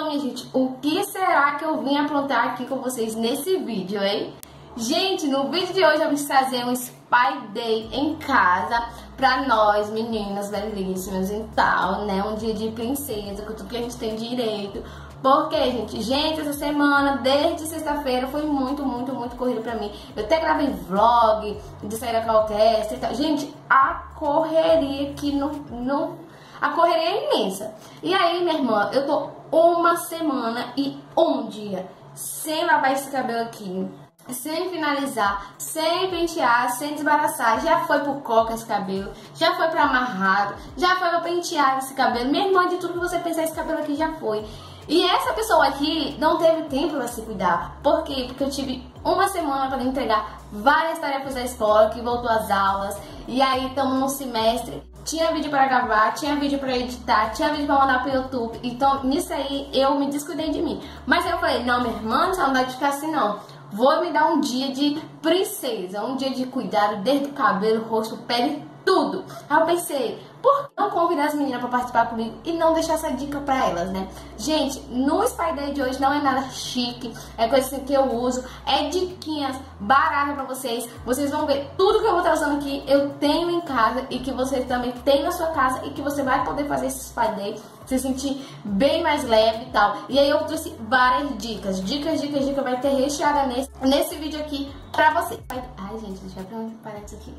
Então, minha gente, o que será que eu vim aprontar aqui com vocês nesse vídeo, hein? Gente, no vídeo de hoje eu vim trazer um Spy Day em casa pra nós, meninas belíssimas e tal, né? Um dia de princesa, com tudo que a gente tem direito. Porque, gente, gente, essa semana, desde sexta-feira, foi muito, muito, muito corrida pra mim. Eu até gravei vlog de sair da calquesta e tal. Gente, a correria que não, não... A correria é imensa. E aí, minha irmã, eu tô uma semana e um dia sem lavar esse cabelo aqui sem finalizar, sem pentear, sem desbaraçar. Já foi pro coca esse cabelo, já foi pro amarrado, já foi pro pentear esse cabelo. Minha irmã, de tudo que você pensar, esse cabelo aqui já foi. E essa pessoa aqui não teve tempo para se cuidar. Por quê? Porque eu tive uma semana para entregar várias tarefas da escola, que voltou às aulas. E aí estamos no semestre. Tinha vídeo para gravar, tinha vídeo para editar, tinha vídeo para mandar pro YouTube. Então, nisso aí, eu me descuidei de mim. Mas eu falei, não, minha irmã, não dá de ficar assim, não. Vou me dar um dia de princesa, um dia de cuidado desde o cabelo, rosto, pele, tudo. Aí eu pensei, por que não convidar as meninas para participar comigo e não deixar essa dica para elas, né? Gente, no Spy Day de hoje não é nada chique, é coisa assim que eu uso, é diquinhas baratas para vocês. Vocês vão ver tudo que eu vou estar usando aqui, eu tenho em casa e que você também tem na sua casa e que você vai poder fazer esse Spy Day se sentir bem mais leve e tal. E aí eu trouxe várias dicas, dicas, dicas, dicas, vai ter recheada nesse, nesse vídeo aqui pra vocês. Ai, gente, deixa eu parar isso aqui.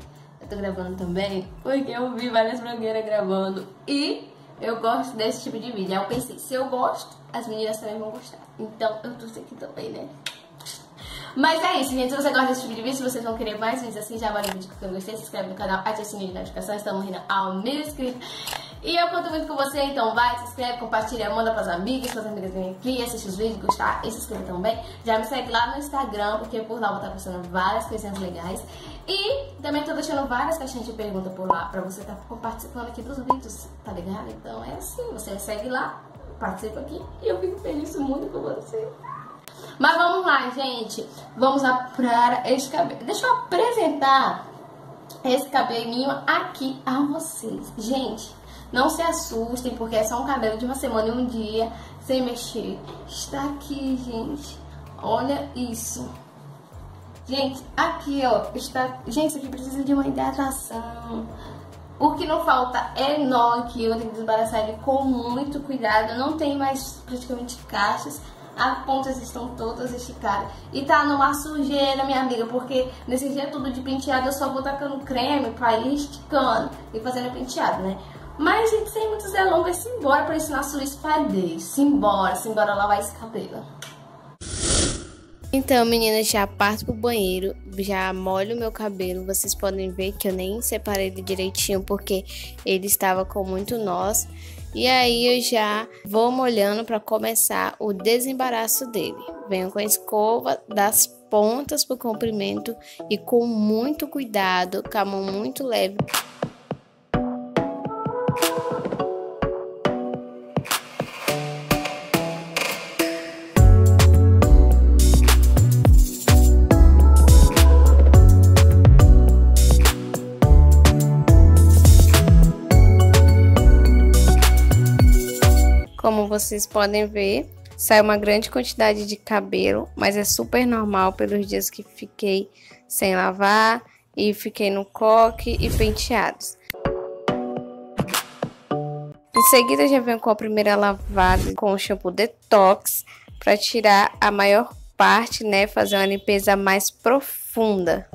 Tô gravando também porque eu vi várias blogueiras gravando e eu gosto desse tipo de vídeo. Aí eu pensei, se eu gosto, as meninas também vão gostar. Então eu trouxe aqui também, né? Mas é isso, gente. Se você gosta desse tipo de vídeo, se vocês vão querer mais vídeos assim, já vale o vídeo que eu gostei, se inscreve no canal, ativa o sininho de notificação. Estamos indo ao mil inscritos. E eu conto muito com você, então vai, se inscreve, compartilha, manda pras amigas, pras amigas virem aqui, assistir os vídeos, gostar e se inscreve também. Já me segue lá no Instagram, porque por lá eu vou estar postando várias coisinhas legais. E também tô deixando várias caixinhas de pergunta por lá, pra você estar tá participando aqui dos vídeos, tá ligado? Então é assim, você segue lá, participa aqui e eu fico feliz muito com você. Mas vamos lá, gente. Vamos lá pra esse cabelo. Deixa eu apresentar esse cabelinho aqui a vocês. Gente, não se assustem, porque é só um cabelo de uma semana e um dia sem mexer. Está aqui, gente. Olha isso. Gente, aqui, ó, está... Gente, isso aqui precisa de uma hidratação. O que não falta é nó aqui, eu tenho que desembaraçar ele com muito cuidado. Não tem mais praticamente caixas. As pontas estão todas esticadas. E tá numa sujeira, minha amiga, porque nesse dia tudo de penteado eu só vou tacando creme pra ir esticando e fazendo penteado, né? Mas, gente, sem muitas delongas, simbora pra ensinar sua espadez. Simbora, simbora lavar esse cabelo. Então, meninas, já parto pro banheiro, já molho meu cabelo. Vocês podem ver que eu nem separei ele direitinho porque ele estava com muito nós. E aí eu já vou molhando para começar o desembaraço dele. Venho com a escova das pontas pro comprimento e com muito cuidado, com a mão muito leve. Como vocês podem ver, sai uma grande quantidade de cabelo, mas é super normal pelos dias que fiquei sem lavar e fiquei no coque e penteados. Em seguida, já venho com a primeira lavada com o shampoo Detox para tirar a maior parte, né, fazer uma limpeza mais profunda.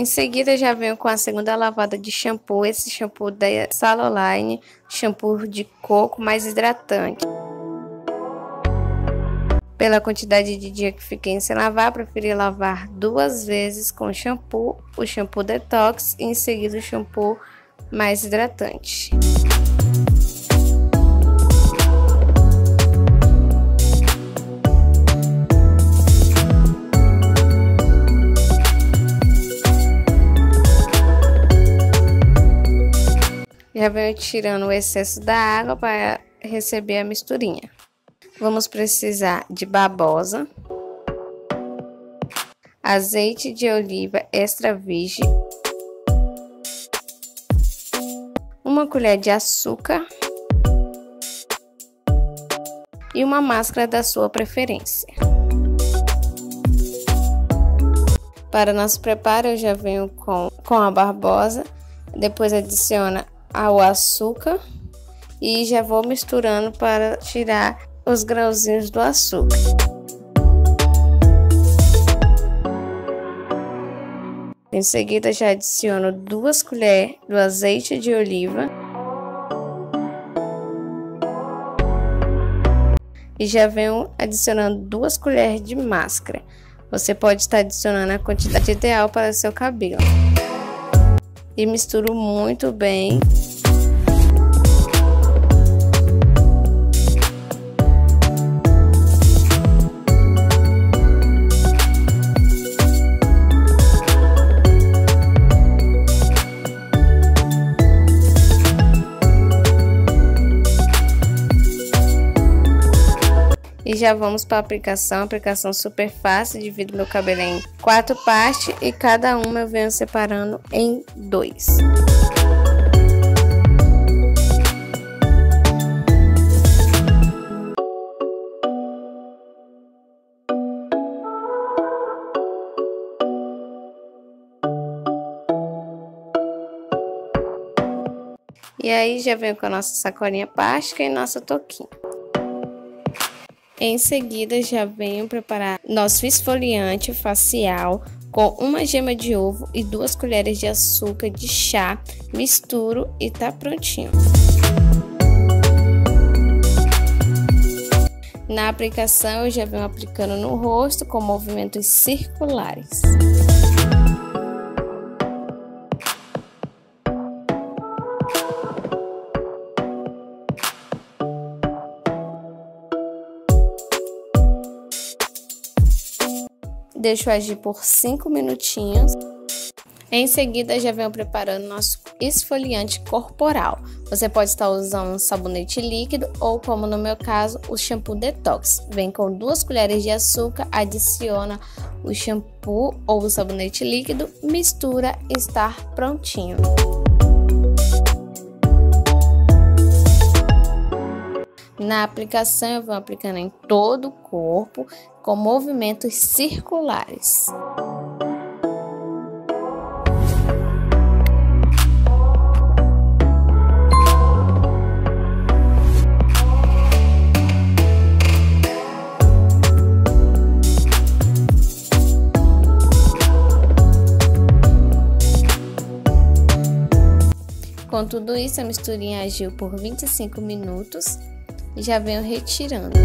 Em seguida já venho com a segunda lavada de shampoo, esse shampoo da Saloline, shampoo de coco mais hidratante. Pela quantidade de dia que fiquei sem lavar, preferi lavar duas vezes com shampoo, o shampoo detox e em seguida o shampoo mais hidratante. Já venho tirando o excesso da água para receber a misturinha. Vamos precisar de babosa, azeite de oliva extra virgem, uma colher de açúcar e uma máscara da sua preferência. Para nosso preparo, eu já venho com, com a barbosa, depois adiciona ao açúcar e já vou misturando para tirar os grãozinhos do açúcar. Em seguida, já adiciono duas colheres do azeite de oliva e já venho adicionando duas colheres de máscara. Você pode estar adicionando a quantidade ideal para seu cabelo. E misturo muito bem. E já vamos para a aplicação, aplicação super fácil, divido meu cabelo em quatro partes e cada uma eu venho separando em dois. E aí já venho com a nossa sacolinha plástica e nossa toquinha. Em seguida, já venho preparar nosso esfoliante facial com uma gema de ovo e duas colheres de açúcar de chá. Misturo e tá prontinho. Na aplicação, eu já venho aplicando no rosto com movimentos circulares. Deixo agir por 5 minutinhos. Em seguida, já venho preparando nosso esfoliante corporal. Você pode estar usando um sabonete líquido ou, como no meu caso, o shampoo detox. Vem com duas colheres de açúcar, adiciona o shampoo ou o sabonete líquido, mistura e está prontinho. Na aplicação, eu vou aplicando em todo o corpo com movimentos circulares. Com tudo isso, a misturinha agiu por 25 minutos e já venho retirando.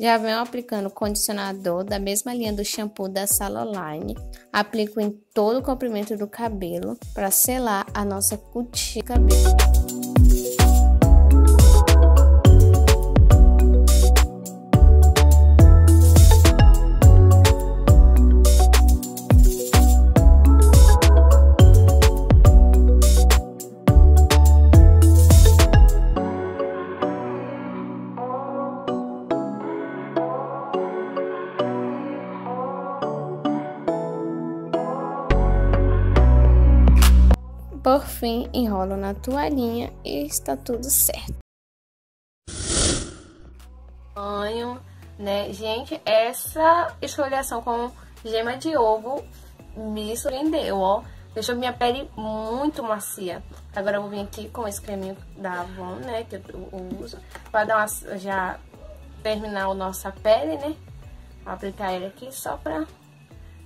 Já venho aplicando condicionador da mesma linha do shampoo da Saloline. Aplico em todo o comprimento do cabelo para selar a nossa cutícula cabelo. Enrolo na toalhinha e está tudo certo. Banho, né? Gente, essa esfoliação com gema de ovo me surpreendeu, ó. Deixou minha pele muito macia. Agora eu vou vir aqui com esse creminho da Avon, né? Que eu uso. Pra dar uma, já terminar a nossa pele, né? Vou aplicar ele aqui só pra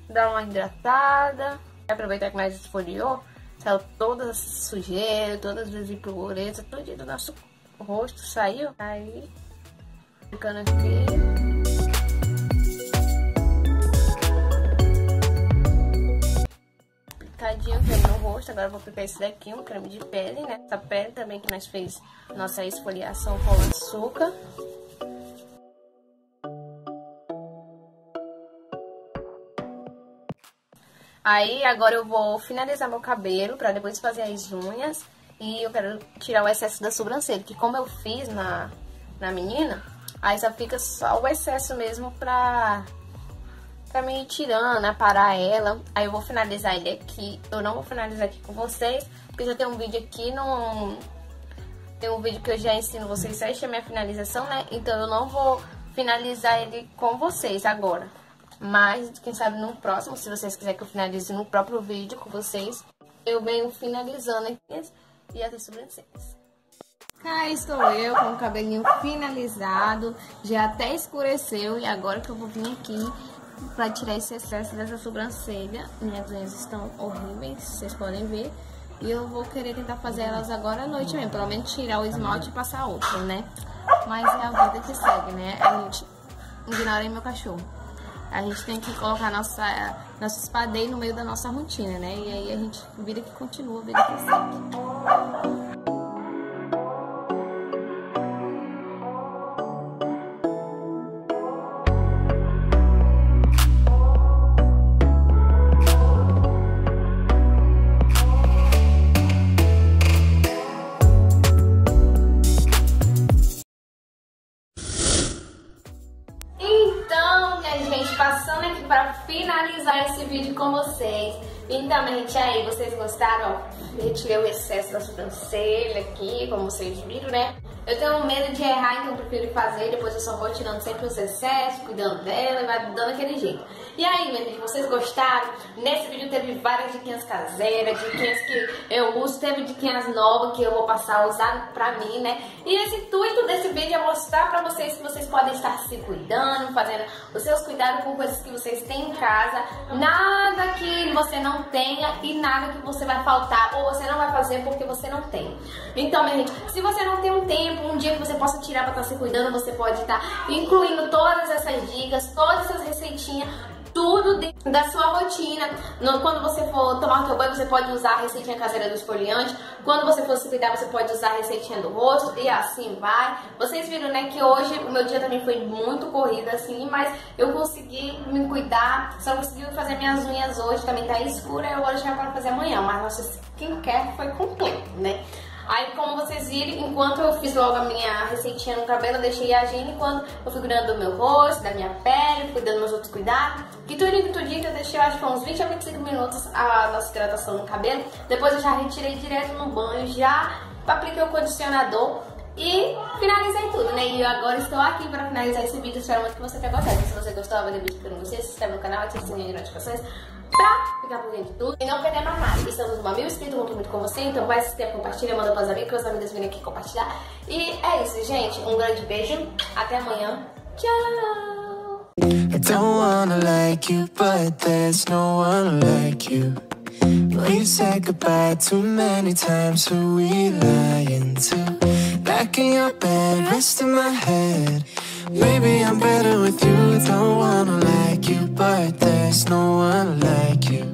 dar uma hidratada. Aproveitar que nós esfoliou. Saiu toda sujeira, todas as impurezas, tudo do nosso rosto saiu. Aí, ficando aqui. Aplicadinho aqui no rosto, agora vou aplicar esse daqui, um creme de pele, né? Essa pele também que nós fez nossa esfoliação com açúcar. Aí, agora eu vou finalizar meu cabelo pra depois fazer as unhas. E eu quero tirar o excesso da sobrancelha, que como eu fiz na, na menina, aí só fica só o excesso mesmo pra, pra me ir tirando, né, parar ela. Aí eu vou finalizar ele aqui. Eu não vou finalizar aqui com vocês, porque já tem um vídeo aqui no... Tem um vídeo que eu já ensino vocês a a minha finalização, né? Então eu não vou finalizar ele com vocês agora. Mas, quem sabe no próximo, se vocês quiserem que eu finalize no próprio vídeo com vocês, eu venho finalizando aqui e as sobrancelhas. Cá estou eu com o cabelinho finalizado, já até escureceu e agora que eu vou vir aqui para tirar esse excesso dessa sobrancelha. Minhas unhas estão horríveis, vocês podem ver. E eu vou querer tentar fazer elas agora à noite mesmo, pelo menos tirar o esmalte e passar outro, né? Mas é a vida que segue, né? A gente ignora meu cachorro a gente tem que colocar nossa, nosso espadeio no meio da nossa rotina, né? E aí a gente, vida que continua, vida que segue. Finalizar esse vídeo com vocês. Então, gente, aí, vocês gostaram? Retirei o excesso da sobrancelha aqui, como vocês viram, né? Eu tenho medo de errar, então eu prefiro fazer, depois eu só vou tirando sempre os excessos, cuidando dela e vai dando aquele jeito. E aí, minha gente, vocês gostaram? Nesse vídeo teve várias diquinhas caseiras, diquinhas que eu uso, teve diquinhas novas que eu vou passar a usar pra mim, né? E esse intuito desse vídeo é mostrar pra vocês que vocês podem estar se cuidando, fazendo os seus cuidados com coisas que vocês têm em casa, nada que você não tenha e nada que você vai faltar ou você não vai fazer porque você não tem. Então, minha gente, se você não tem um tempo, um dia que você possa tirar para estar tá se cuidando, você pode estar tá incluindo todas essas dicas, todas essas receitinhas tudo da sua rotina. Quando você for tomar seu banho, você pode usar a receitinha caseira do esfoliante. Quando você for se cuidar, você pode usar a receitinha do rosto e assim vai. Vocês viram, né, que hoje o meu dia também foi muito corrido assim, mas eu consegui me cuidar, só consegui fazer minhas unhas hoje, também tá escura, eu agora já para fazer amanhã, mas nossa skincare foi completo, né? Aí, como vocês viram, enquanto eu fiz logo a minha receitinha no cabelo, eu deixei agindo enquanto eu fui cuidando do meu rosto, da minha pele, cuidando meus outros cuidados. Que tudo que tudo eu deixei, acho que uns 20 a 25 minutos a nossa hidratação no cabelo. Depois eu já retirei direto no banho, já apliquei o condicionador e finalizei tudo, né? E agora estou aqui para finalizar esse vídeo. Espero muito que você tenha gostado. Se você gostou, vai vídeo para você, se inscreve no canal, ative o sininho de notificações pra ficar por dentro de tudo e não perder mais nada. Estamos numa mil inscritos, conto muito com você, então vai se inscrever, compartilha, manda para os amigos, os amigos virem aqui compartilhar. E é isso, gente. Um grande beijo. Até amanhã. Tchau! I don't wanna like you, but there's no one like you. We said goodbye too many times, who we lying to? Back in your bed, resting my head. Maybe I'm better with you, don't wanna like you, but there's no one like you